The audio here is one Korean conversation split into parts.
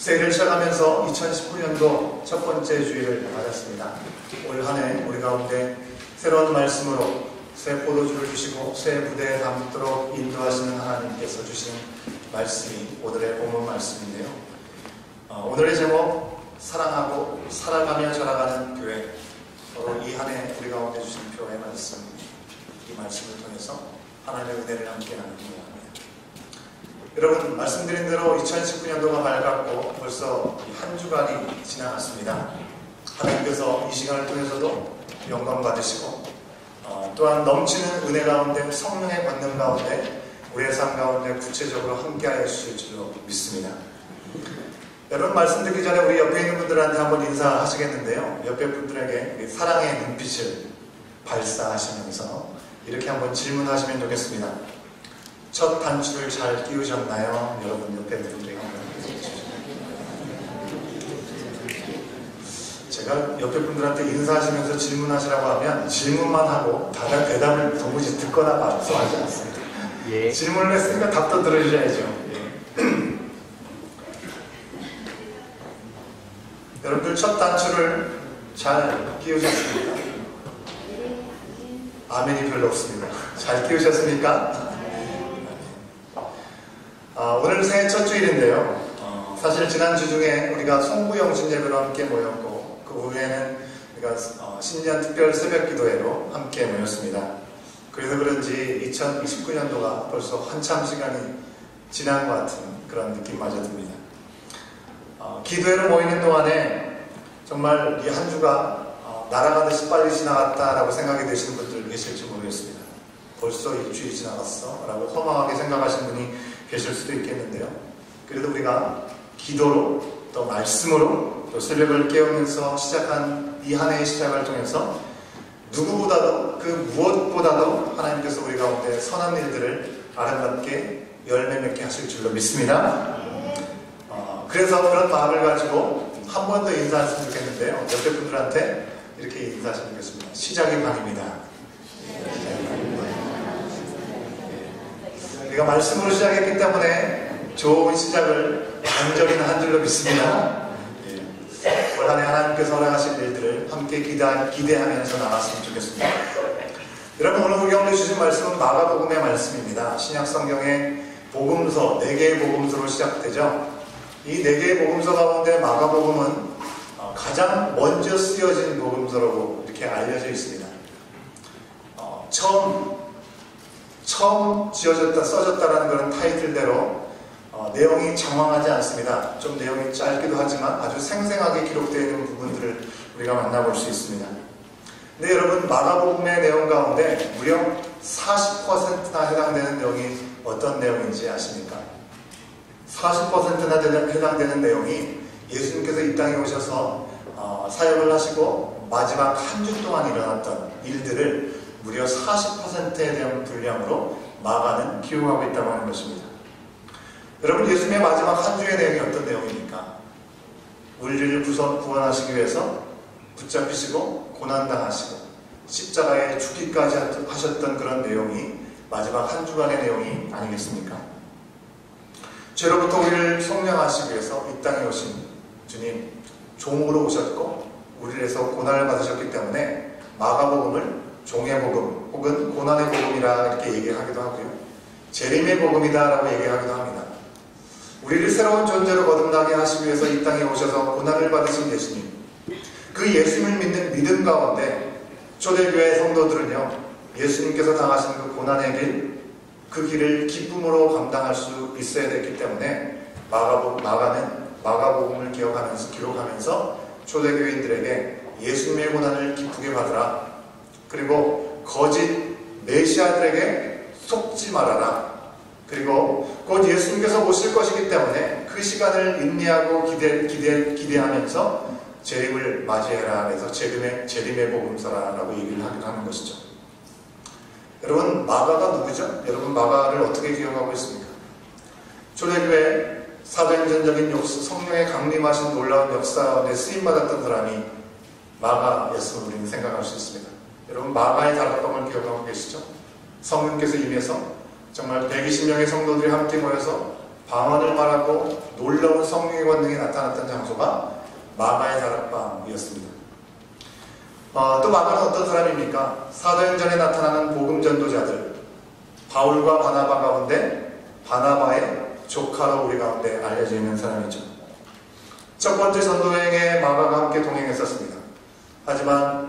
세일을 시작하면서 2019년도 첫 번째 주일을 맞았습니다. 올 한 해 우리 가운데 새로운 말씀으로 새 포도주를 주시고 새 무대에 담도록 인도하시는 하나님께서 주신 말씀이 오늘의 본문 말씀인데요. 어, 오늘의 제목 사랑하고 살아가며 자라가는 교회 바로 이 한 해 우리 가운데 주신 표의 말씀 이 말씀을 통해서 하나님의 은혜를 함께 나누니다 여러분 말씀드린 대로 2019년도가 밝았고 벌써 한 주간이 지나갔습니다. 하나님께서 이 시간을 통해서도 영광 받으시고 어, 또한 넘치는 은혜 가운데 성령의 권능 가운데 우리의 삶 가운데 구체적으로 함께하여 주실 줄로 믿습니다. 여러분 말씀 드리기 전에 우리 옆에 있는 분들한테 한번 인사하시겠는데요. 옆에 분들에게 사랑의 눈빛을 발사하시면서 이렇게 한번 질문하시면 좋겠습니다. 첫 단추를 잘 끼우셨나요? 여러분 옆에 분들이 제가 옆에 분들한테 인사하시면서 질문하시라고 하면 질문만 하고 다른 대답을 도무지 듣거나 말씀하지 않습니다. 예. 질문을 했으니까 답도 들으셔야죠. 예. 여러분들 첫 단추를 잘 끼우셨습니까? 아멘이 별로 없습니다. 잘 끼우셨습니까? 어, 오늘 새해 첫 주일인데요. 어, 사실 지난주 중에 우리가 송구영신 예배로 함께 모였고 그 후에는 우리가 어, 신년 특별 새벽 기도회로 함께 모였습니다. 그래서 그런지 2029년도가 벌써 한참 시간이 지난 것 같은 그런 느낌마저 듭니다. 어, 기도회로 모이는 동안에 정말 이 한 주가 어, 날아가듯이 빨리 지나갔다라고 생각이 되시는 분들 계실지 모르겠습니다. 벌써 일주일이 지나갔어? 라고 허망하게 생각하시는 분이 계실 수도 있겠는데요. 그래도 우리가 기도로 또 말씀으로 또 새벽을 깨우면서 시작한 이 한 해의 시작을 통해서 누구보다도 그 무엇보다도 하나님께서 우리 가운데 선한 일들을 아름답게 열매 맺게 하실 줄로 믿습니다. 어, 그래서 그런 마음을 가지고 한 번 더 인사했으면 좋겠는데요. 옆에 분들한테 이렇게 인사하시면 좋겠습니다. 시작이 반입니다. 우리가 말씀으로 시작했기 때문에 좋은 시작을 안정인 한 줄로 믿습니다. 예. 올 한해 하나님께서 허락하신 일들을 함께 기대, 기대하면서 나갔으면 좋겠습니다. 여러분 오늘 오늘 주신 말씀은 마가복음의 말씀입니다. 신약 성경의 복음서 네 개의 복음서로 시작되죠. 이 네 개의 복음서 가운데 마가복음은 어, 가장 먼저 쓰여진 복음서라고 이렇게 알려져 있습니다. 어, 처음 처음 지어졌다, 써졌다라는 그런 타이틀대로 어, 내용이 장황하지 않습니다. 좀 내용이 짧기도 하지만 아주 생생하게 기록되어 있는 부분들을 우리가 만나볼 수 있습니다. 근데 여러분 마가복음의 내용 가운데 무려 40%나 해당되는 내용이 어떤 내용인지 아십니까? 40%나 해당되는 내용이 예수님께서 이 땅에 오셔서 어, 사역을 하시고 마지막 한 주 동안 일어났던 일들을 무려 40%에 대한 분량으로 마가는 기록하고 있다고 하는 것입니다. 여러분 예수님의 마지막 한 주의 내용이 어떤 내용입니까? 우리를 구원하시기 위해서 붙잡히시고 고난당하시고 십자가에 죽기까지 하셨던 그런 내용이 마지막 한 주간의 내용이 아니겠습니까? 죄로부터 우리를 성령하시기 위해서 이 땅에 오신 주님 종으로 오셨고 우리를 해서 고난을 받으셨기 때문에 마가복음을 종의 복음 혹은 고난의 복음이라 이렇게 얘기하기도 하고요. 재림의 복음이다라고 얘기하기도 합니다. 우리를 새로운 존재로 거듭나게 하시기 위해서 이 땅에 오셔서 고난을 받으신 예수님. 그 예수님을 믿는 믿음 가운데 초대교회 성도들은요. 예수님께서 당하신 그 고난의 길, 그 길을 기쁨으로 감당할 수 있어야 됐기 때문에 마가복, 마가는 마가복음을 기억하면서 기록하면서 초대교인들에게 예수님의 고난을 기쁘게 받으라 그리고 거짓 메시아들에게 속지 말아라. 그리고 곧 예수님께서 오실 것이기 때문에 그 시간을 인내하고 기대, 기대, 기대하면서 재림을 맞이해라. 그래서 재림의, 재림의 복음서라라고 얘기를 하는 것이죠. 여러분, 마가가 누구죠? 여러분, 마가를 어떻게 기억하고 있습니까? 초대교회 사도행전적인 역사, 성령의 강림하신 놀라운 역사에 쓰임받았던 사람이 마가였음을 우리는 생각할 수 있습니다. 여러분 마가의 다락방을 기억하고 계시죠? 성령께서 임해서 정말 120명의 성도들이 함께 모여서 방언을 말하고 놀라운 성령의 권능이 나타났던 장소가 마가의 다락방이었습니다. 어, 또 마가는 어떤 사람입니까? 사도행전에 나타나는 복음 전도자들 바울과 바나바 가운데 바나바의 조카로 우리 가운데 알려져 있는 사람이죠. 첫 번째 전도여행에 마가가 함께 동행했었습니다. 하지만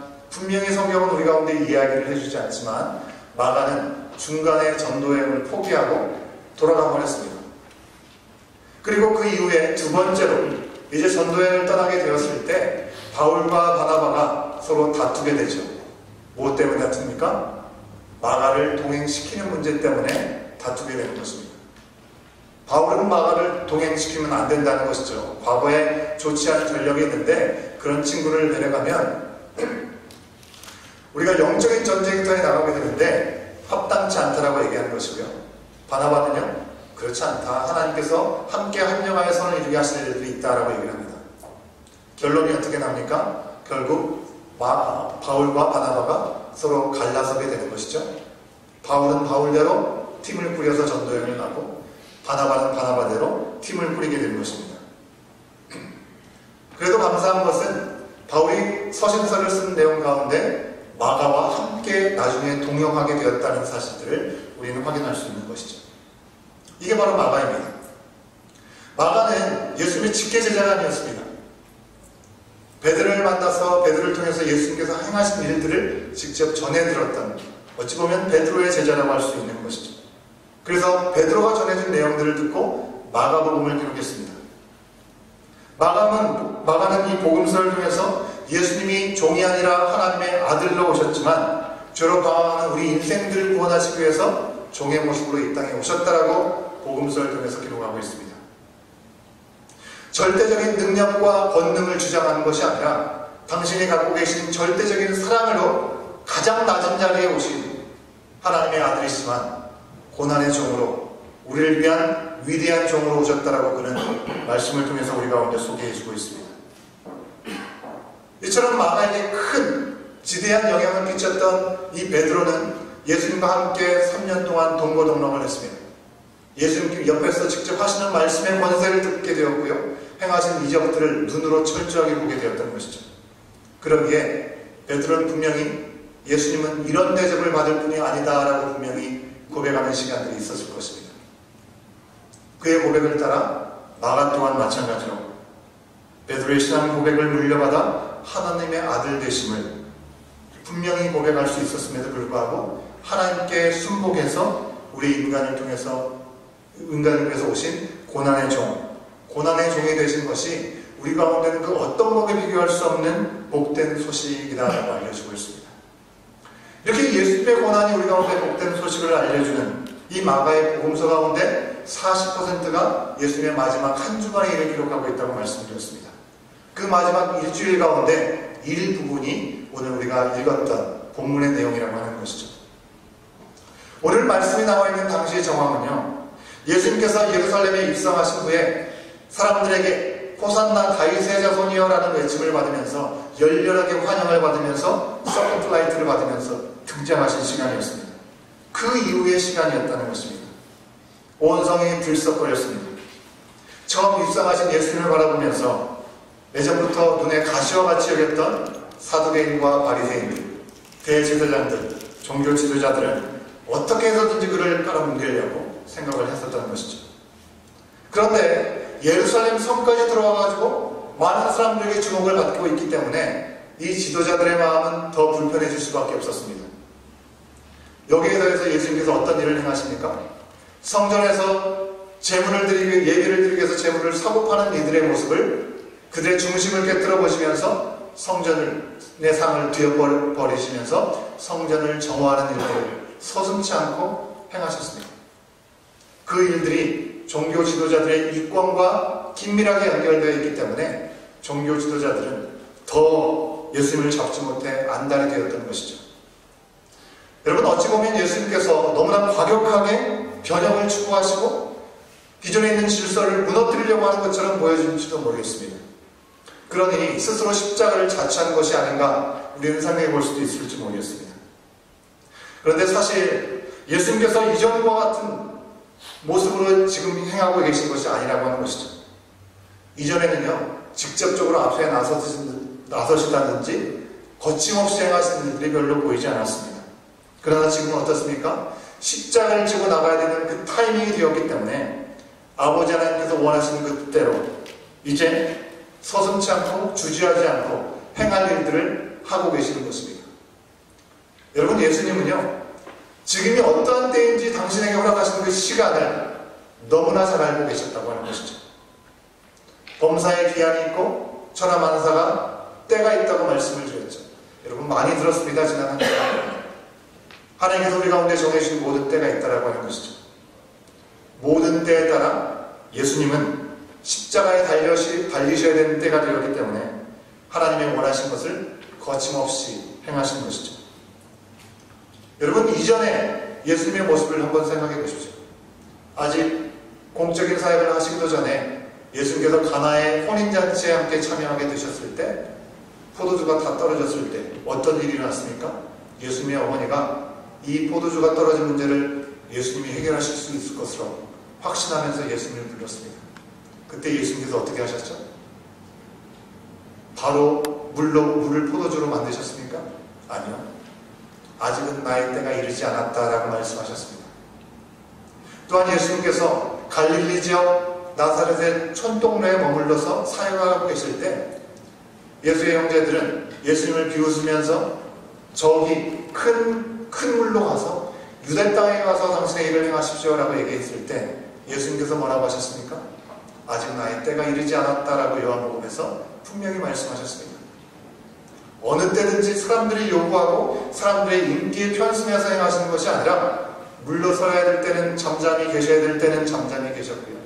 분명히 성경은 우리 가운데 이야기를 해주지 않지만 마가는 중간에 전도여행을 포기하고 돌아가 버렸습니다. 그리고 그 이후에 두 번째로 이제 전도여행을 떠나게 되었을 때 바울과 바나바가 서로 다투게 되죠. 무엇 때문에 다툽니까? 마가를 동행시키는 문제 때문에 다투게 되는 것입니다. 바울은 마가를 동행시키면 안 된다는 것이죠. 과거에 좋지 않은 전력이 있는데 그런 친구를 데려가면 우리가 영적인 전쟁터에 나가게 되는데 합당치 않다라고 얘기하는 것이고요. 바나바는요, 그렇지 않다. 하나님께서 함께 합령하여 선을 이루게 하실 일들이 있다라고 얘기를 합니다. 결론이 어떻게 납니까? 결국 마, 바울과 바나바가 서로 갈라서게 되는 것이죠. 바울은 바울대로 팀을 꾸려서 전도여행을 가고 바나바는 바나바대로 팀을 꾸리게 되는 것입니다. 그래도 감사한 것은 바울이 서신서를 쓴 내용 가운데 마가와 함께 나중에 동역하게 되었다는 사실들을 우리는 확인할 수 있는 것이죠. 이게 바로 마가입니다. 마가는 예수님의 직계 제자가 아니었습니다. 베드로를 만나서 베드로를 통해서 예수님께서 행하신 일들을 직접 전해 들었던 어찌 보면 베드로의 제자라고 할 수 있는 것이죠. 그래서 베드로가 전해준 내용들을 듣고 마가복음을 기록했습니다. 마가는, 마가는 이 복음서를 통해서 예수님이 종이 아니라 하나님의 아들로 오셨지만 죄로 방황하는 우리 인생들을 구원하시기 위해서 종의 모습으로 이 땅에 오셨다라고 복음서를 통해서 기록하고 있습니다. 절대적인 능력과 권능을 주장하는 것이 아니라 당신이 갖고 계신 절대적인 사랑으로 가장 낮은 자리에 오신 하나님의 아들이지만 고난의 종으로 우리를 위한 위대한 종으로 오셨다라고 그는 말씀을 통해서 우리 가운데 소개해 주고 있습니다. 이처럼 마가에게 큰 지대한 영향을 끼쳤던 이 베드로는 예수님과 함께 3년 동안 동거동락을 했습니다. 예수님 옆에서 직접 하시는 말씀의 권세를 듣게 되었고요. 행하신 이적들을 눈으로 철저하게 보게 되었던 것이죠. 그러기에 베드로는 분명히 예수님은 이런 대접을 받을 분이 아니다라고 분명히 고백하는 시간들이 있었을 것입니다. 그의 고백을 따라 마가 또한 마찬가지로 베드로의 신앙 고백을 물려받아 하나님의 아들 되심을 분명히 고백할 수 있었음에도 불구하고 하나님께 순복해서 우리 인간을 통해서 인간을 위해서 오신 고난의 종, 고난의 종이 되신 것이 우리 가운데는 그 어떤 법에 비교할 수 없는 복된 소식이다라고 알려주고 있습니다. 이렇게 예수님의 고난이 우리 가운데 복된 소식을 알려주는 이 마가의 복음서 가운데 40%가 예수님의 마지막 한 주간의 일을 기록하고 있다고 말씀드렸습니다. 그 마지막 일주일 가운데 일부분이 오늘 우리가 읽었던 본문의 내용이라고 하는 것이죠. 오늘 말씀이 나와 있는 당시의 정황은요. 예수님께서 예루살렘에 입성하신 후에 사람들에게 호산나 다윗의 자손이여라는 외침을 받으면서 열렬하게 환영을 받으면서 스포트라이트를 받으면서 등장하신 시간이었습니다. 그 이후의 시간이었다는 것입니다. 온 성이 들썩거렸습니다. 처음 입성하신 예수님을 바라보면서 예전부터 눈에 가시와 같이 여겼던 사두개인과 바리새인들, 대지도장들, 종교 지도자들은 어떻게 해서든지 그를 깔아뭉개려고 생각을 했었다는 것이죠. 그런데 예루살렘 성까지 들어와가지고 많은 사람들에게 주목을 받고 있기 때문에 이 지도자들의 마음은 더 불편해질 수밖에 없었습니다. 여기에 대해서 예수님께서 어떤 일을 행하십니까? 성전에서 재물을 드리기, 예비를 드리기 위해서 재물을 사고 파는 이들의 모습을 그들의 중심을 깨뜨려 보시면서 성전을 내 상을 뒤어버리시면서 성전을 정화하는 일들을 서슴치 않고 행하셨습니다. 그 일들이 종교 지도자들의 이권과 긴밀하게 연결되어 있기 때문에 종교 지도자들은 더 예수님을 잡지 못해 안달이 되었던 것이죠. 여러분 어찌 보면 예수님께서 너무나 과격하게 변형을 추구하시고 기존에 있는 질서를 무너뜨리려고 하는 것처럼 보여질지도 모르겠습니다. 그러니 스스로 십자가를 자처한 것이 아닌가 우리는 생각해 볼 수도 있을지 모르겠습니다. 그런데 사실 예수님께서 이전과 같은 모습으로 지금 행하고 계신 것이 아니라고 하는 것이죠. 이전에는요, 직접적으로 앞에 나서시다든지 거침없이 행하시는 일들이 별로 보이지 않았습니다. 그러나 지금은 어떻습니까? 십자가를 지고 나가야 되는 그 타이밍이 되었기 때문에 아버지 하나님께서 원하시는 그대로 이제 서슴치 않고 주저하지 않고 행할 일들을 하고 계시는 것입니다. 여러분 예수님은요 지금이 어떠한 때인지 당신에게 허락하시는 그 시간을 너무나 잘 알고 계셨다고 하는 것이죠. 범사에 기한이 있고 천하만사가 때가 있다고 말씀을 드렸죠. 여러분 많이 들었습니다. 지난 한 주간. 하나님께서 우리 가운데 정해주신 모든 때가 있다라고 하는 것이죠. 모든 때에 따라 예수님은 십자가에 달려시, 달리셔야 되는 때가 되었기 때문에 하나님의 원하신 것을 거침없이 행하신 것이죠. 여러분 이전에 예수님의 모습을 한번 생각해 보십시오. 아직 공적인 사역을 하시기도 전에 예수님께서 가나의 혼인잔치에 함께 참여하게 되셨을 때 포도주가 다 떨어졌을 때 어떤 일이 일어났습니까? 예수님의 어머니가 이 포도주가 떨어진 문제를 예수님이 해결하실 수 있을 것으로 확신하면서 예수님을 불렀습니다. 그때 예수님께서 어떻게 하셨죠? 바로 물로 물을 포도주로 만드셨습니까? 아니요. 아직은 나의 때가 이르지 않았다라고 말씀하셨습니다. 또한 예수님께서 갈릴리 지역 나사렛의 촌동네에 머물러서 사역하고 계실 때 예수의 형제들은 예수님을 비웃으면서 저기 큰, 큰 물로 가서 유대 땅에 가서 당신의 일을 행하십시오라고 얘기했을 때 예수님께서 뭐라고 하셨습니까? 아직 나의 때가 이르지 않았다라고 요한복음에서 분명히 말씀하셨습니다. 어느 때든지 사람들이 요구하고 사람들의 인기에 편승해서 행하시는 것이 아니라 물러서야 될 때는 잠잠히 계셔야 될 때는 잠잠히 계셨고요.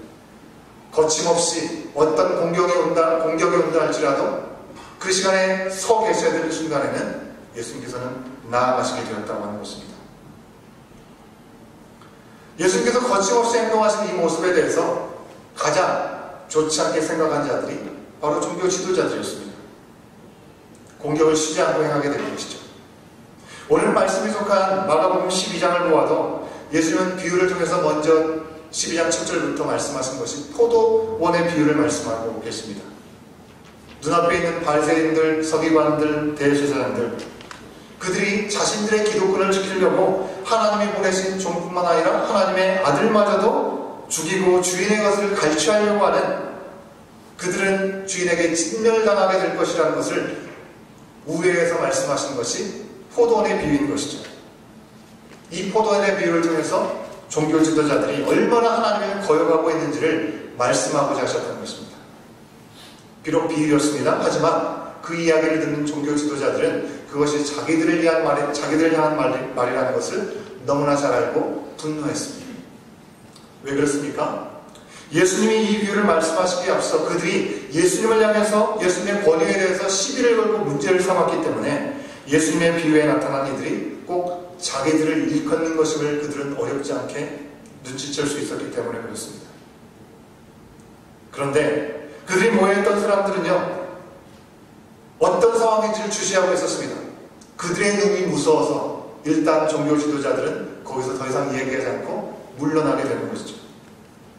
거침없이 어떤 공격이 온다, 공격이 온다 할지라도 그 시간에 서 계셔야 되는 순간에는 예수님께서는 나아가시게 되었다고 하는 것입니다. 예수님께서 거침없이 행동하신 이 모습에 대해서 가장 좋지 않게 생각한 자들이 바로 종교 지도자들이었습니다. 공격을 쉬지 않고 행하게 된 것이죠. 오늘 말씀이 속한 마가복음 12장을 보아도 예수님은 비유를 통해서 먼저 12장 7절부터 말씀하신 것이 포도원의 비유를 말씀하고 계십니다. 눈앞에 있는 발세인들, 서기관들, 대제사장들 그들이 자신들의 기독권을 지키려고 하나님이 보내신 종뿐만 아니라 하나님의 아들마저도 죽이고 주인의 것을 갈취하려고 하는 그들은 주인에게 진멸당하게 될 것이라는 것을 우회에서 말씀하신 것이 포도원의 비유인 것이죠. 이 포도원의 비유를 통해서 종교 지도자들이 얼마나 하나님을 거역하고 있는지를 말씀하고자 하셨던 것입니다. 비록 비유였습니다. 하지만 그 이야기를 듣는 종교 지도자들은 그것이 자기들을 위한 말이, 자기들을 향한 말, 말이라는 것을 너무나 잘 알고 분노했습니다. 왜 그렇습니까? 예수님이 이 비유를 말씀하시기에 앞서 그들이 예수님을 향해서 예수님의 권위에 대해서 시비를 걸고 문제를 삼았기 때문에 예수님의 비유에 나타난 이들이 꼭 자기들을 일컫는 것임을 그들은 어렵지 않게 눈치챌 수 있었기 때문에 그렇습니다. 그런데 그들이 모여있던 사람들은요, 어떤 상황인지를 주시하고 있었습니다. 그들의 눈이 무서워서 일단 종교 지도자들은 거기서 더 이상 얘기하지 않고 물러나게 되는 것이죠.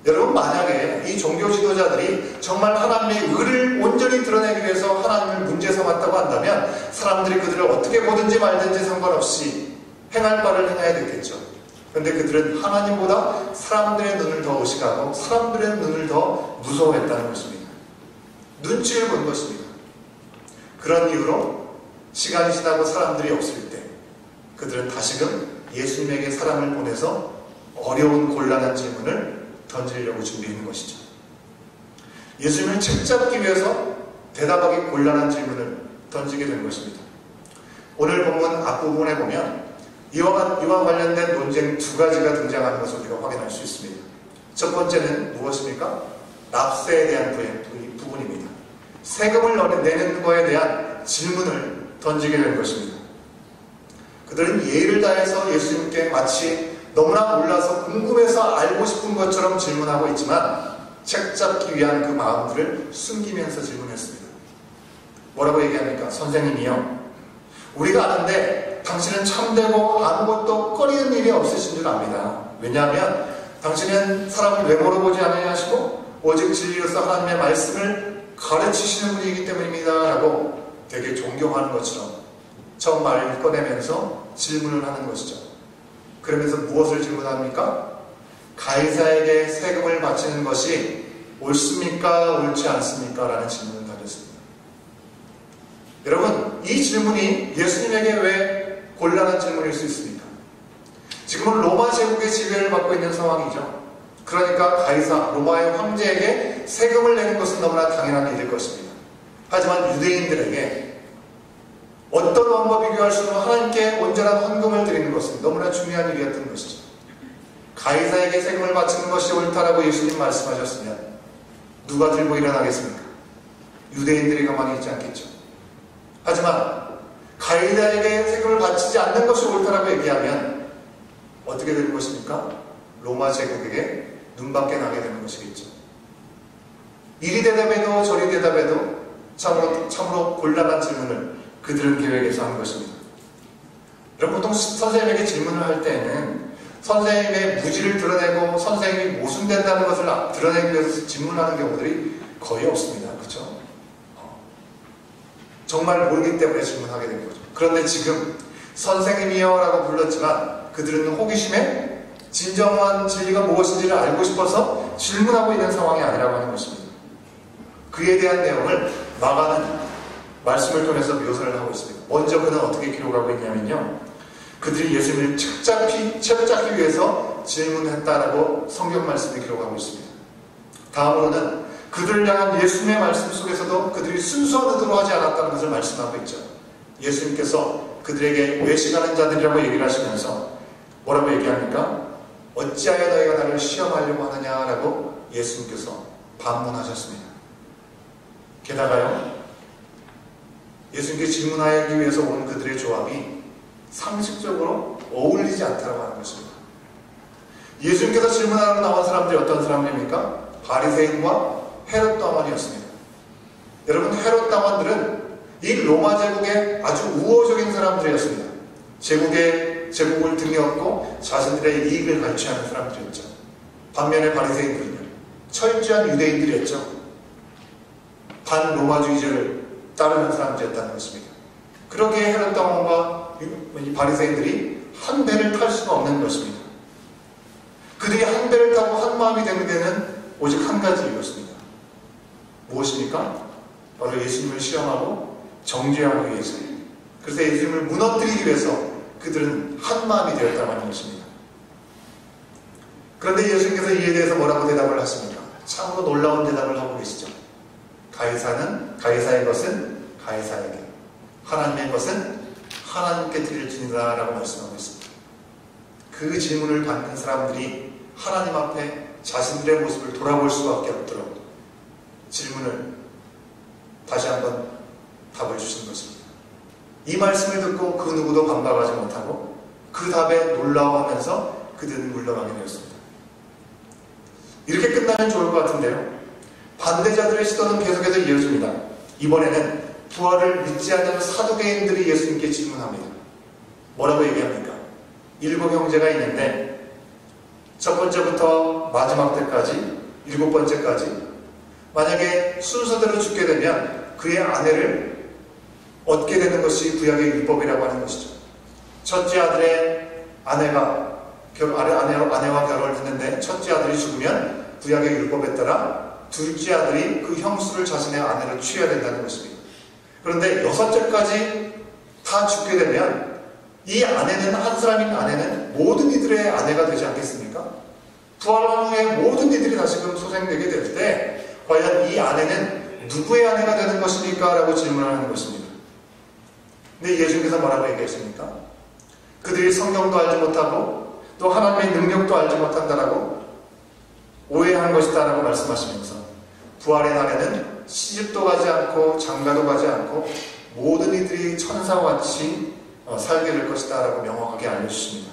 여러분 만약에 이 종교 지도자들이 정말 하나님의 의를 온전히 드러내기 위해서 하나님을 문제 삼았다고 한다면 사람들이 그들을 어떻게 보든지 말든지 상관없이 행할 바를 행해야 되겠죠. 그런데 그들은 하나님보다 사람들의 눈을 더 의식하고 사람들의 눈을 더 무서워했다는 것입니다. 눈치를 본 것입니다. 그런 이유로 시간이 지나고 사람들이 없을 때 그들은 다시금 예수님에게 사람을 보내서 어려운 곤란한 질문을 던지려고 준비했는 것이죠. 예수님을 책잡기 위해서 대답하기 곤란한 질문을 던지게 된 것입니다. 오늘 본문 앞부분에 보면 이와, 이와 관련된 논쟁 두 가지가 등장하는 것을 우리가 확인할 수 있습니다. 첫 번째는 무엇입니까? 납세에 대한 부분입니다. 세금을 내는 것에 대한 질문을 던지게 된 것입니다. 그들은 예의를 다해서 예수님께 마치 너무나 몰라서 궁금해서 알고 싶은 것처럼 질문하고 있지만 책 잡기 위한 그 마음들을 숨기면서 질문했습니다. 뭐라고 얘기합니까? 선생님이요. 우리가 아는데 당신은 참되고 아무것도 꺼리는 일이 없으신 줄 압니다. 왜냐하면 당신은 사람을 외모로 보지 않아야 하시고 오직 진리로서 하나님의 말씀을 가르치시는 분이기 때문입니다. 라고 되게 존경하는 것처럼 말을 꺼내면서 질문을 하는 것이죠. 그러면서 무엇을 질문합니까? 가이사에게 세금을 바치는 것이 옳습니까? 옳지 않습니까? 라는 질문을 가졌습니다. 여러분, 이 질문이 예수님에게 왜 곤란한 질문일 수 있습니까? 지금은 로마 제국의 지배를 받고 있는 상황이죠. 그러니까 가이사, 로마의 황제에게 세금을 내는 것은 너무나 당연한 일일 것입니다. 하지만 유대인들에게 어떤 왕과 비교할 수 없는 하나님께 온전한 헌금을 드리는 것은 너무나 중요한 일이었던 것이죠. 가이사에게 세금을 바치는 것이 옳다라고 예수님 말씀하셨으면 누가 들고 일어나겠습니까? 유대인들이 가만히 있지 않겠죠. 하지만 가이사에게 세금을 바치지 않는 것이 옳다라고 얘기하면 어떻게 되는 것입니까? 로마 제국에게 눈밖에 나게 되는 것이겠죠. 이리 대답해도 저리 대답해도 참으로, 참으로 곤란한 질문을 그들은 계획해서 한 것입니다. 여러분 보통 선생님에게 질문을 할 때는 선생님의 무지를 드러내고 선생님이 모순된다는 것을 드러내기 위해서 질문하는 경우들이 거의 없습니다. 그렇죠? 어. 정말 모르기 때문에 질문하게 된 거죠. 그런데 지금 선생님이여 라고 불렀지만 그들은 호기심에 진정한 진리가 무엇인지를 알고 싶어서 질문하고 있는 상황이 아니라고 하는 것입니다. 그에 대한 내용을 마가는 말씀을 통해서 묘사를 하고 있습니다. 먼저 그는 어떻게 기록하고 있냐면요. 그들이 예수님을 책잡히, 책잡기 위해서 질문했다라고 성경 말씀을 기록하고 있습니다. 다음으로는 그들을 향한 예수님의 말씀 속에서도 그들이 순수한 의도로 하지 않았다는 것을 말씀하고 있죠. 예수님께서 그들에게 외식하는 자들이라고 얘기를 하시면서 뭐라고 얘기합니까? 어찌하여 너희가 나를 시험하려고 하느냐라고 예수님께서 반문하셨습니다. 게다가요, 예수님께 질문하기 위해서 온 그들의 조합이 상식적으로 어울리지 않다고 하는 것입니다. 예수님께서 질문하러 나온 사람들이 어떤 사람입니까? 바리새인과 헤롯 당원이었습니다. 여러분 헤롯 당원들은 이 로마 제국의 아주 우호적인 사람들이었습니다. 제국의 제국을 등에 업고 자신들의 이익을 갈취하는 사람들이었죠. 반면에 바리새인들은요 철저한 유대인들이었죠. 반 로마주의자를 따르는 사람들이었다는 것입니다. 그러기에 헤롯 당원과 바리새인들이 한 배를 탈 수가 없는 것입니다. 그들이 한 배를 타고 한 마음이 되는 데는 오직 한 가지 이유였습니다. 무엇입니까? 바로 예수님을 시험하고 정죄하기 위해서예요. 그래서 예수님을 무너뜨리기 위해서 그들은 한 마음이 되었다고 하는 것입니다. 그런데 예수님께서 이에 대해서 뭐라고 대답을 하십니까? 참으로 놀라운 대답을 하고 계시죠. 가이사는 가이사의 것은 가이사에게 하나님의 것은 하나님께 드려지니다라고 말씀하고 있습니다. 그 질문을 받는 사람들이 하나님 앞에 자신들의 모습을 돌아볼 수밖에 없도록 질문을 다시 한번 답을 주신 것입니다. 이 말씀을 듣고 그 누구도 반박하지 못하고 그 답에 놀라워하면서 그들은 물러가게 되었습니다. 이렇게 끝나면 좋을 것 같은데요. 반대자들의 시도는 계속해서 이어집니다. 이번에는 부활을 믿지 않는 사두개인들이 예수님께 질문합니다. 뭐라고 얘기합니까? 일곱 형제가 있는데 첫 번째부터 마지막 때까지 일곱 번째까지 만약에 순서대로 죽게 되면 그의 아내를 얻게 되는 것이 구약의 율법이라고 하는 것이죠. 첫째 아들의 아내가 아내와, 아내와 결혼을 했는데 첫째 아들이 죽으면 구약의 율법에 따라 둘째 아들이 그 형수를 자신의 아내로 취해야 된다는 것입니다. 그런데 여섯째까지 다 죽게 되면 이 아내는 한 사람인 아내는 모든 이들의 아내가 되지 않겠습니까? 부활한 후에 모든 이들이 다시금 소생되게 될 때 과연 이 아내는 누구의 아내가 되는 것입니까? 라고 질문하는 것입니다. 근데 예수님께서 뭐라고 얘기했습니까? 그들이 성경도 알지 못하고 또 하나님의 능력도 알지 못한다라고 오해한 것이다라고 말씀하시면서 부활의 날에는 시집도 가지 않고 장가도 가지 않고 모든 이들이 천사와 같이 어, 살게 될 것이다 라고 명확하게 알려주십니다.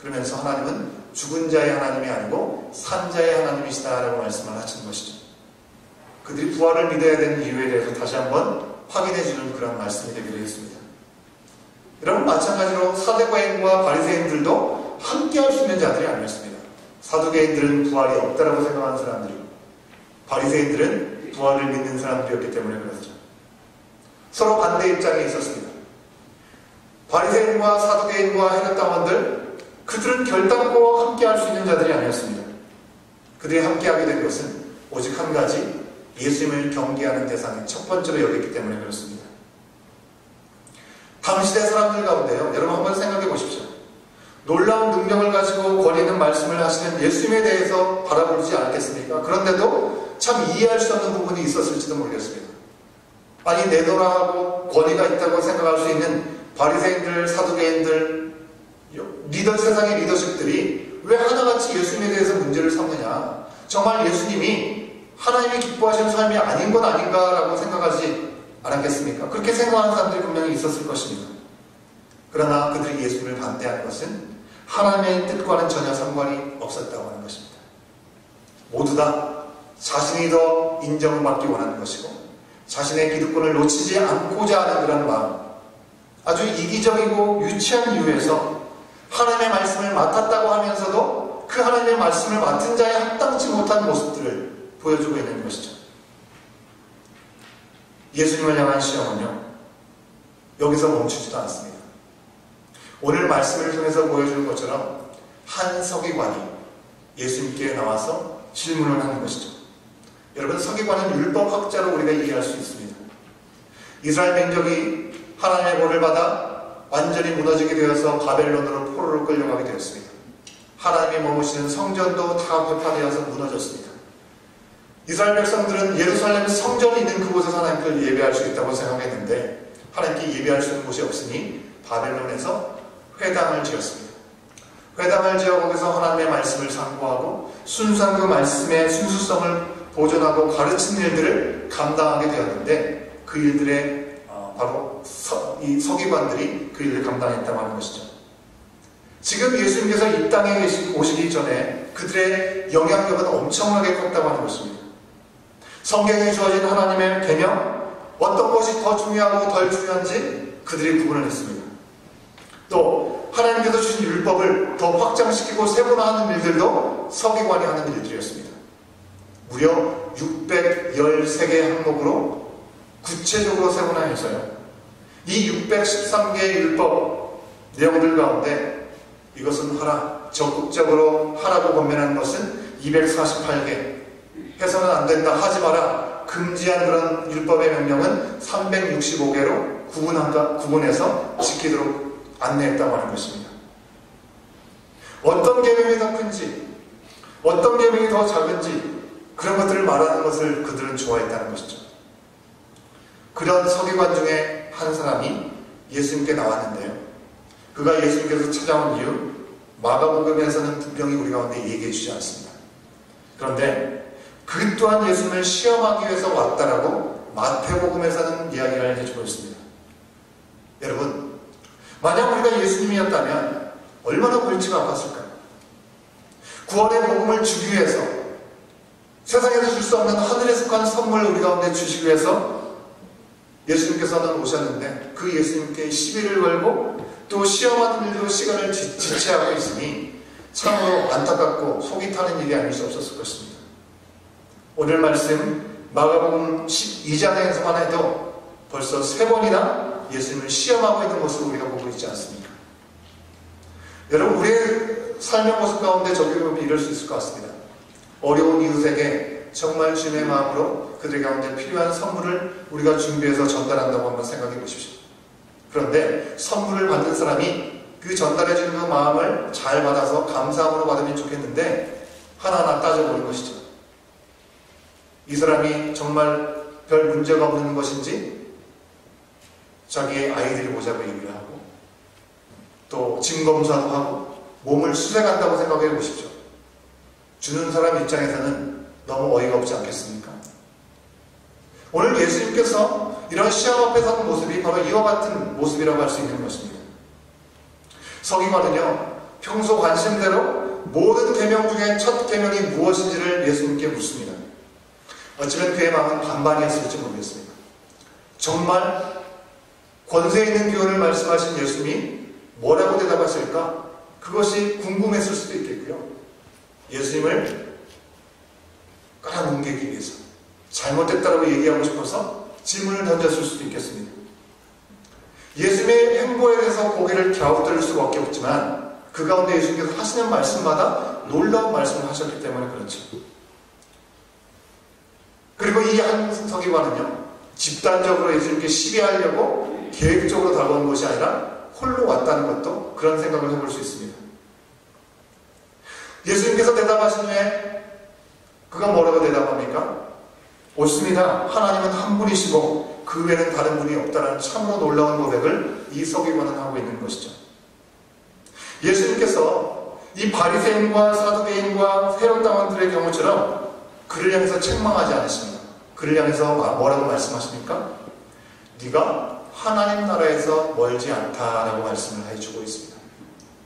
그러면서 하나님은 죽은 자의 하나님이 아니고 산자의 하나님이시다 라고 말씀을 하신 것이죠. 그들이 부활을 믿어야 되는 이유에 대해서 다시 한번 확인해 주는 그런 말씀이 되기도 했습니다. 여러분 마찬가지로 사대과인과 바리새인들도 함께 할 수 있는 자들이 아니었습니다. 사두개인들은 부활이 없다라고 생각하는 사람들이고 바리새인들은 부활을 믿는 사람들이었기 때문에 그렇죠. 서로 반대 입장에 있었습니다. 바리새인과 사두개인과 헤롯 당원들 그들은 결단코 함께할 수 있는 자들이 아니었습니다. 그들이 함께하게 된 것은 오직 한 가지 예수님을 경계하는 대상이 첫 번째로 여겼기 때문에 그렇습니다. 당시대 사람들 가운데요. 여러분 한번 생각해 보십시오. 놀라운 능력을 가지고 권위 있는 말씀을 하시는 예수님에 대해서 바라보지 않겠습니까? 그런데도 참 이해할 수 없는 부분이 있었을지도 모르겠습니다. 아니 내노라하고 권위가 있다고 생각할 수 있는 바리새인들, 사두개인들, 리더 세상의 리더십들이 왜 하나같이 예수님에 대해서 문제를 삼느냐? 정말 예수님이 하나님이 기뻐하시는 삶이 아닌 것 아닌가라고 생각하지 않았겠습니까? 그렇게 생각하는 사람들이 분명히 있었을 것입니다. 그러나 그들이 예수님을 반대하는 것은 하나님의 뜻과는 전혀 상관이 없었다고 하는 것입니다. 모두 다 자신이 더 인정을 받기 원하는 것이고 자신의 기득권을 놓치지 않고자 하는 그런 마음 아주 이기적이고 유치한 이유에서 하나님의 말씀을 맡았다고 하면서도 그 하나님의 말씀을 맡은 자에 합당치 못한 모습들을 보여주고 있는 것이죠. 예수님을 향한 시험은요, 여기서 멈추지도 않습니다. 오늘 말씀을 통해서 보여주는 것처럼 한 서기관이 예수님께 나와서 질문을 하는 것이죠. 여러분, 서기관은 율법학자로 우리가 이해할 수 있습니다. 이스라엘 민족이 하나님의 벌을 받아 완전히 무너지게 되어서 바벨론으로 포로로 끌려가게 되었습니다. 하나님이 머무시는 성전도 다 회파되어서 무너졌습니다. 이스라엘 백성들은 예루살렘 성전이 있는 그곳에서 하나님께 예배할 수 있다고 생각했는데 하나님께 예배할 수 있는 곳이 없으니 바벨론에서 회당을 지었습니다. 회당을 지어 거기서 하나님의 말씀을 상고하고 순수한 그 말씀의 순수성을 보존하고 가르치는 일들을 감당하게 되었는데 그 일들의 어, 바로 서, 이 서기관들이 그 일을 감당했다고 하는 것이죠. 지금 예수님께서 이 땅에 오시기 전에 그들의 영향력은 엄청나게 컸다고 하는 것입니다. 성경에 주어진 하나님의 계명 어떤 것이 더 중요하고 덜 중요한지 그들이 구분을 했습니다. 또 하나님께서 주신 율법을 더 확장시키고 세분화하는 일들도 서기관이 하는 일들이었습니다. 무려 613개 항목으로 구체적으로 세분화해서요. 이 613개의 율법 내용들 가운데 이것은 하라, 적극적으로 하라고 권면하는 것은 248개, 해서는 안 된다, 하지 마라, 금지한 그런 율법의 명령은 365개로 구분한다, 구분해서 지키도록 안내했다고 하는 것입니다. 어떤 계명이 더 큰지, 어떤 계명이 더 작은지 그런 것들을 말하는 것을 그들은 좋아했다는 것이죠. 그런 서기관 중에 한 사람이 예수님께 나왔는데요. 그가 예수님께서 찾아온 이유 마가복음에서는 분명히 우리 가운데 얘기해 주지 않습니다. 그런데 그 또한 예수님을 시험하기 위해서 왔다라고 마태복음에서는 이야기를 해주고 있습니다. 여러분, 만약 우리가 예수님이었다면 얼마나 골치가 아팠을까요? 구원의 복음을 주기 위해서 세상에서 줄 수 없는 하늘에 속한 선물을 우리 가운데 주시기 위해서 예수님께서는 오셨는데 그 예수님께 시비를 걸고 또 시험하는 일로 시간을 지, 지체하고 있으니 참으로 안타깝고 속이 타는 일이 아닐 수 없었을 것입니다. 오늘 말씀 마가복음 12장에서만 해도 벌써 세 번이나 예수님을 시험하고 있는 모습을 우리가 보고 있지 않습니까? 여러분 우리의 삶의 모습 가운데 적용하면 이럴 수 있을 것 같습니다. 어려운 이웃에게 정말 주님의 마음으로 그들 가운데 필요한 선물을 우리가 준비해서 전달한다고 한번 생각해 보십시오. 그런데 선물을 받는 사람이 그 전달해 주는 그 마음을 잘 받아서 감사함으로 받으면 좋겠는데 하나하나 따져보는 것이죠. 이 사람이 정말 별 문제가 없는 것인지 자기의 아이들이 보자고 얘기를 하고 또 진검사도 하고 몸을 수색한다고 생각해 보십시오. 주는 사람 입장에서는 너무 어이가 없지 않겠습니까? 오늘 예수님께서 이런 시험 앞에 서는 모습이 바로 이와 같은 모습이라고 할 수 있는 것입니다. 서기관은요, 평소 관심대로 모든 계명 중에 첫 계명이 무엇인지를 예수님께 묻습니다. 어쩌면 그의 마음은 반반이었을지 모르겠습니다. 정말 권세 있는 교훈을 말씀하신 예수님이 뭐라고 대답하실까? 그것이 궁금했을 수도 있겠고요. 예수님을 깔아뭉개기 위해서 잘못됐다고 얘기하고 싶어서 질문을 던졌을 수도 있겠습니다. 예수님의 행보에 대해서 고개를 갸우뚱일 수밖에 없지만 그 가운데 예수님께서 하시는 말씀마다 놀라운 말씀을 하셨기 때문에 그렇죠. 그리고 이한 서기관은요, 집단적으로 예수님께 시비하려고 계획적으로 다가온 것이 아니라 홀로 왔다는 것도 그런 생각을 해볼 수 있습니다. 예수님께서 대답하신 후에 그가 뭐라고 대답합니까? 옳습니다. 하나님은 한 분이시고 그 외에는 다른 분이 없다는 참으로 놀라운 고백을 이 서기관은 하고 있는 것이죠. 예수님께서 이 바리새인과 사두개인과 세력당원들의 경우처럼 그를 향해서 책망하지 않으십니다. 그를 향해서 뭐라고 말씀하십니까? 네가 하나님 나라에서 멀지 않다라고 말씀을 해주고 있습니다.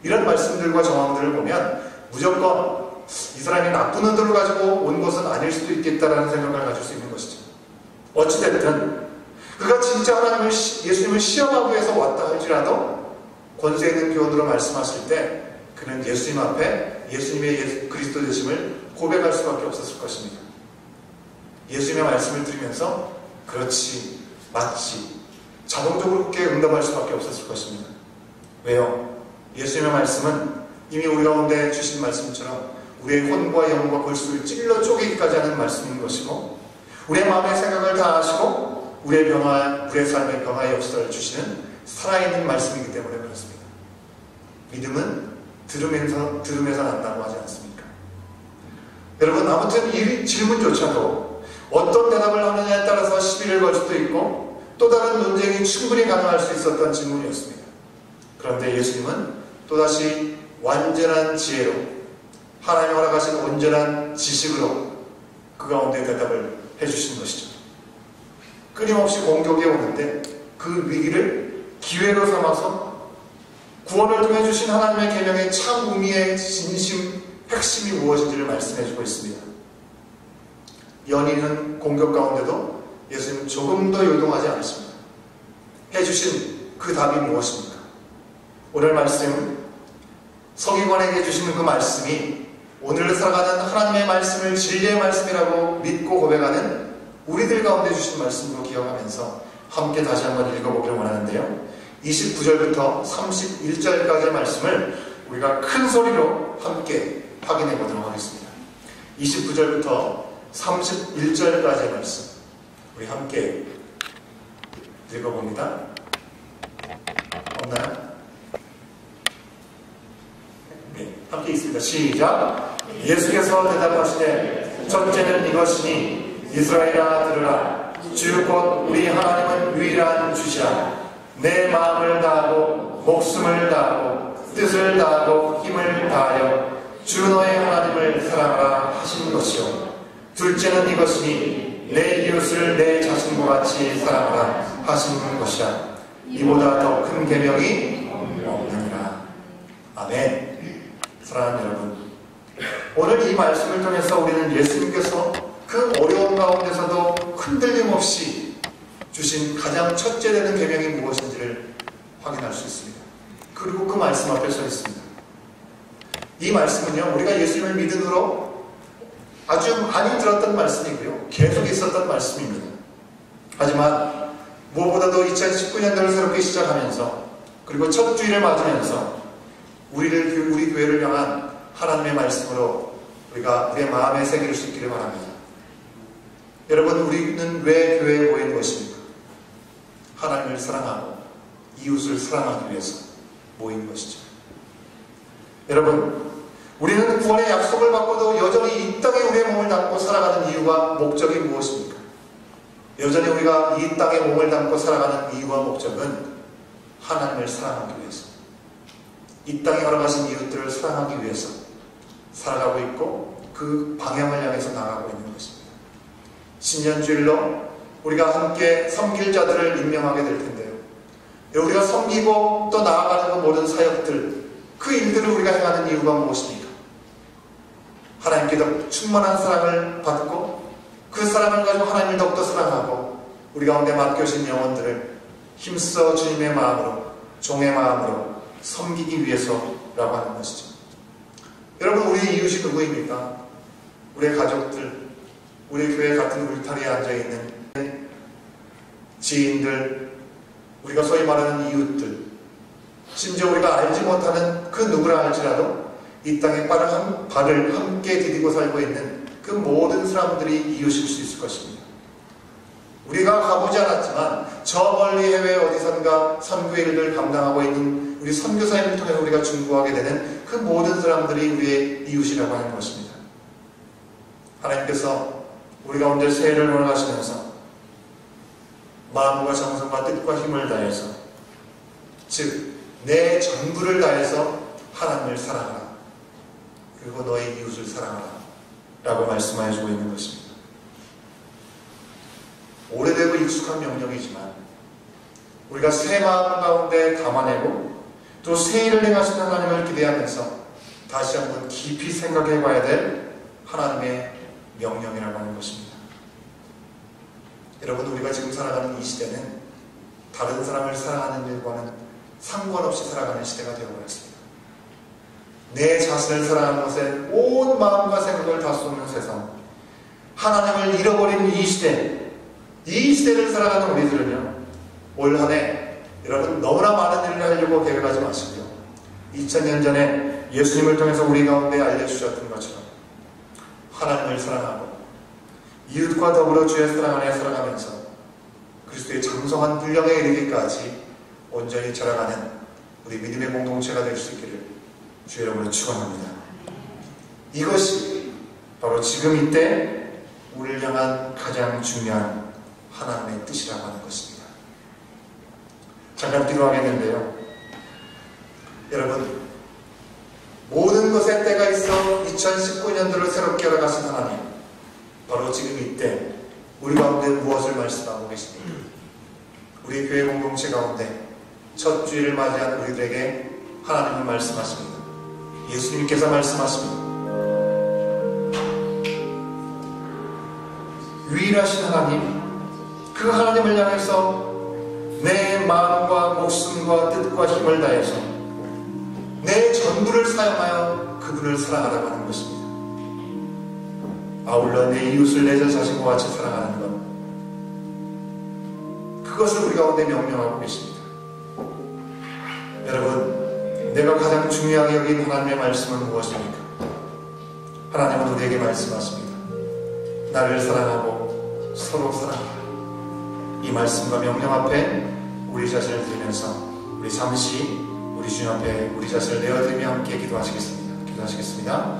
이런 말씀들과 정황들을 보면 무조건 이 사람이 나쁜 의도를 가지고 온 것은 아닐 수도 있겠다라는 생각을 가질 수 있는 것이죠. 어찌됐든 그가 진짜 하나님을 예수님을 시험하기 위해서 왔다 할지라도 권세 있는 교훈으로 말씀하실 때 그는 예수님 앞에 예수님의 그리스도 되심을 고백할 수밖에 없었을 것입니다. 예수님의 말씀을 들으면서 그렇지, 맞지, 자동적으로 그렇게 응답할 수밖에 없었을 것입니다. 왜요? 예수님의 말씀은 이미 우리 가운데 주신 말씀처럼 우리의 혼과 영과 골수를 찔러 쪼개기까지 하는 말씀인 것이고 우리의 마음의 생각을 다 아시고 우리의 변화, 우리의 삶의 변화의 역사를 주시는 살아있는 말씀이기 때문에 그렇습니다. 믿음은 들으면서, 들으면서 난다고 하지 않습니까? 여러분, 아무튼 이 질문조차도 어떤 대답을 하느냐에 따라서 시비를 걸 수도 있고 또 다른 논쟁이 충분히 가능할 수 있었던 질문이었습니다. 그런데 예수님은 또다시 완전한 지혜로 하나님 허락하신 온전한 지식으로 그 가운데 대답을 해주신 것이죠. 끊임없이 공격이 오는데 그 위기를 기회로 삼아서 구원을 통해 주신 하나님의 계명의 참 의미의 진심 핵심이 무엇인지를 말씀해주고 있습니다. 연인은 공격 가운데도 예수님 조금 더 요동하지 않으십니다. 해주신 그 답이 무엇입니까? 오늘 말씀 서기관에게 주시는 그 말씀이 오늘 살아가는 하나님의 말씀을 진리의 말씀이라고 믿고 고백하는 우리들 가운데 주신 말씀으로 기억하면서 함께 다시 한번 읽어보기를 원하는데요. 29절부터 31절까지의 말씀을 우리가 큰 소리로 함께 확인해 보도록 하겠습니다. 29절부터 31절까지의 말씀 우리 함께 읽어봅니다. 없나요? 네, 함께 있습니다. 시작. 예수께서 대답하시되 첫째는 이것이니 이스라엘아 들으라 주 곧 우리 하나님은 유일한 주시라 내 마음을 다하고 목숨을 다하고 뜻을 다하고 힘을 다하여 주 너의 하나님을 사랑하라 하신 것이요 둘째는 이것이니 내 이웃을 내 자신과 같이 사랑하라 하신 것이라 이보다 더 큰 계명이 없느니라 아멘 사랑하는 여러분 오늘 이 말씀을 통해서 우리는 예수님께서 그 어려운 가운데서도 흔들림 없이 주신 가장 첫째 되는 계명이 무엇인지를 확인할 수 있습니다. 그리고 그 말씀 앞에 서 있습니다. 이 말씀은요, 우리가 예수님을 믿음으로 아주 많이 들었던 말씀이고요. 계속 있었던 말씀입니다. 하지만 무엇보다도 2019년도를 새롭게 시작하면서 그리고 첫 주일을 맞으면서 우리를 우리 교회를 향한 하나님의 말씀으로 우리가 우리의 마음에 새길 수 있기를 바랍니다. 여러분 우리는 왜 교회에 모인 것입니까? 하나님을 사랑하고 이웃을 사랑하기 위해서 모인 것이죠. 여러분 우리는 구원의 약속을 받고도 여전히 이 땅에 우리의 몸을 담고 살아가는 이유와 목적이 무엇입니까? 여전히 우리가 이 땅에 몸을 담고 살아가는 이유와 목적은 하나님을 사랑하기 위해서 이 땅에 허락하신 이웃들을 사랑하기 위해서 살아가고 있고 그 방향을 향해서 나가고 있는 것입니다. 신년주일로 우리가 함께 섬길 자들을 임명하게 될 텐데요. 우리가 섬기고 또 나아가는 그 모든 사역들, 그 일들을 우리가 행하는 이유가 무엇입니까? 하나님께 더 충만한 사랑을 받고 그 사랑을 가지고 하나님을 더욱더 사랑하고 우리 가운데 맡겨진 영혼들을 힘써 주님의 마음으로 종의 마음으로 섬기기 위해서라고 하는 것이죠. 여러분 우리 이웃이 누구입니까? 우리의 가족들, 우리 교회 같은 울타리에 앉아 있는 지인들, 우리가 소위 말하는 이웃들, 심지어 우리가 알지 못하는 그 누구라 할지라도 이 땅에 한, 발을 함께 디디고 살고 있는 그 모든 사람들이 이웃일 수 있을 것입니다. 우리가 가보지 않았지만 저 멀리 해외 어디선가 선교 일을 감당하고 있는 우리 선교사님을 통해서 우리가 중보하게 되는 그 모든 사람들이 우리의 이웃이라고 하는 것입니다. 하나님께서 우리 가운데 새해를 원하시면서 마음과 정성과 뜻과 힘을 다해서 즉 내 전부를 다해서 하나님을 사랑하라 그리고 너의 이웃을 사랑하라 라고 말씀하여 주고 있는 것입니다. 오래되고 익숙한 명령이지만 우리가 새 마음 가운데 담아내고 또 새 일을 행하시는 하나님을 기대하면서 다시 한번 깊이 생각해 봐야 될 하나님의 명령이라고 하는 것입니다. 여러분 우리가 지금 살아가는 이 시대는 다른 사람을 사랑하는 일과는 상관없이 살아가는 시대가 되어버렸습니다. 내 자신을 사랑하는 것에 온 마음과 생각을 다 쏟는 세상. 하나님을 잃어버린 이 시대. 이 시대를 살아가는 우리들은요 올 한 해 여러분 너무나 많은 일을 하려고 계획하지 마시고요 2000년 전에 예수님을 통해서 우리 가운데 알려주셨던 것처럼 하나님을 사랑하고 이웃과 더불어 주의 사랑 안에 살아가면서 그리스도의 장성한 분량에 이르기까지 온전히 자라가는 우리 믿음의 공동체가 될 수 있기를 주의 이름으로 축원합니다. 이것이 바로 지금 이때 우리를 향한 가장 중요한 하나님의 뜻이라고 하는 것입니다. 잠깐 기도하겠는데요. 여러분, 모든 것에 때가 있어 2019년도를 새롭게 열어가신 하나님, 바로 지금 이때 우리 가운데 무엇을 말씀하고 계십니까? 우리 교회 공동체 가운데 첫 주일을 맞이한 우리들에게 하나님은 말씀하십니다. 예수님께서 말씀하십니다. 유일하신 하나님, 그 하나님을 향해서 내 마음과 목숨과 뜻과 힘을 다해서 내 전부를 사용하여 그분을 사랑하라고 하는 것입니다. 아울러 내 이웃을 내 자신과 같이 사랑하는 것. 그것을 우리 가운데 명령하고 계십니다. 여러분, 내가 가장 중요하게 여긴 하나님의 말씀은 무엇입니까? 하나님은 우리에게 말씀하십니다. 나를 사랑하고 서로 사랑하라. 이 말씀과 명령 앞에 우리 자신을 드리면서 우리 잠시 우리 주님 앞에 우리 자신을 내어드리며 함께 기도하시겠습니다. 기도하시겠습니다.